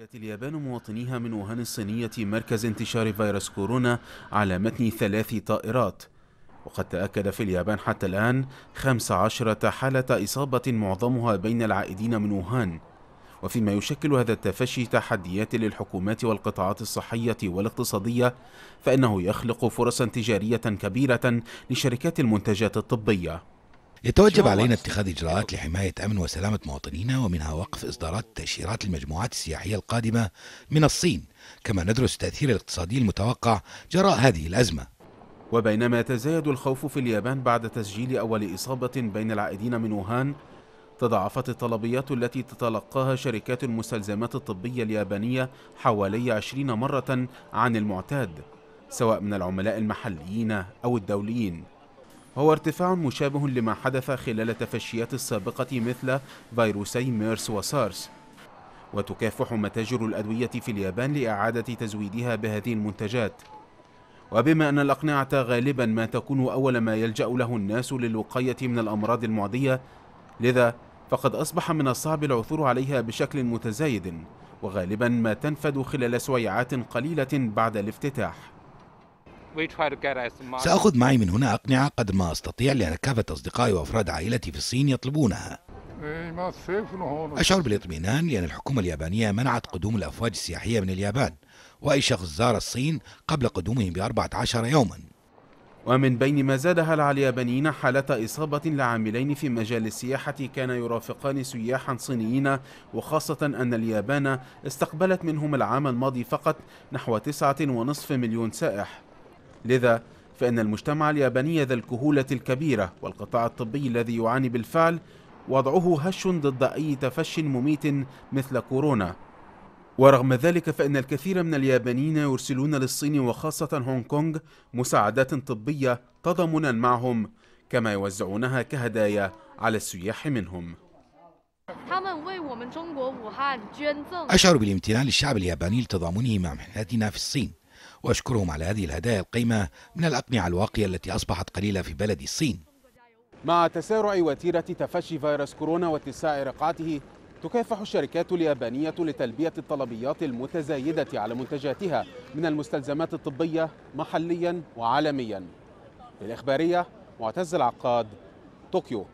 أجلت اليابان مواطنيها من ووهان الصينية مركز انتشار فيروس كورونا على متن ثلاث طائرات. وقد تأكد في اليابان حتى الآن 15 حالة إصابة معظمها بين العائدين من ووهان وفيما يشكل هذا التفشي تحديات للحكومات والقطاعات الصحية والاقتصادية فإنه يخلق فرصا تجارية كبيرة لشركات المنتجات الطبية. يتوجب علينا اتخاذ إجراءات لحماية أمن وسلامة مواطنينا ومنها وقف إصدارات تأشيرات المجموعات السياحية القادمة من الصين. كما ندرس التأثير الاقتصادي المتوقع جراء هذه الأزمة. وبينما يتزايد الخوف في اليابان بعد تسجيل أول إصابة بين العائدين من ووهان تضاعفت الطلبيات التي تتلقاها شركات المستلزمات الطبية اليابانية حوالي عشرين مرة عن المعتاد سواء من العملاء المحليين أو الدوليين. هو ارتفاع مشابه لما حدث خلال التفشيات السابقة مثل فيروسي ميرس وسارس. وتكافح متاجر الأدوية في اليابان لإعادة تزويدها بهذه المنتجات. وبما أن الأقنعة غالبا ما تكون أول ما يلجأ له الناس للوقاية من الأمراض المعدية لذا فقد أصبح من الصعب العثور عليها بشكل متزايد وغالبا ما تنفد خلال سويعات قليلة بعد الافتتاح. سأخذ معي من هنا أقنعة قدر ما أستطيع لأن كافة أصدقائي وأفراد عائلتي في الصين يطلبونها. أشعر بالاطمئنان لأن الحكومة اليابانية منعت قدوم الأفواج السياحية من اليابان وأي شخص زار الصين قبل قدومهم بأربعة عشر يوما. ومن بين ما زادها على اليابانيين حالة إصابة لعاملين في مجال السياحة كان يرافقان سياحا صينيين وخاصة أن اليابان استقبلت منهم العام الماضي فقط نحو تسعة ونصف مليون سائح. لذا فإن المجتمع الياباني ذا الكهولة الكبيرة والقطاع الطبي الذي يعاني بالفعل وضعه هش ضد أي تفش مميت مثل كورونا. ورغم ذلك فإن الكثير من اليابانيين يرسلون للصين وخاصة هونغ كونغ مساعدات طبية تضامنا معهم كما يوزعونها كهدايا على السياح منهم. أشعر بالامتنان للشعب الياباني لتضامنه مع محنتنا في الصين. وأشكرهم على هذه الهدايا القيمة من الأقنعة الواقية التي أصبحت قليلة في بلد الصين. مع تسارع وتيرة تفشي فيروس كورونا واتساع رقعته تكافح الشركات اليابانية لتلبية الطلبيات المتزايدة على منتجاتها من المستلزمات الطبية محليا وعالميا. للإخبارية معتز العقاد طوكيو.